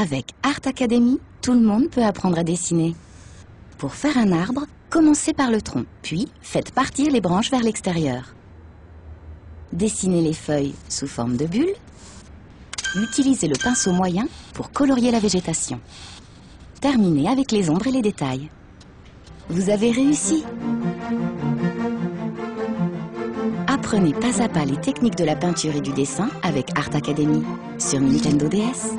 Avec Art Academy, tout le monde peut apprendre à dessiner. Pour faire un arbre, commencez par le tronc, puis faites partir les branches vers l'extérieur. Dessinez les feuilles sous forme de bulles. Utilisez le pinceau moyen pour colorier la végétation. Terminez avec les ombres et les détails. Vous avez réussi Apprenez pas à pas les techniques de la peinture et du dessin avec Art Academy sur Nintendo DS.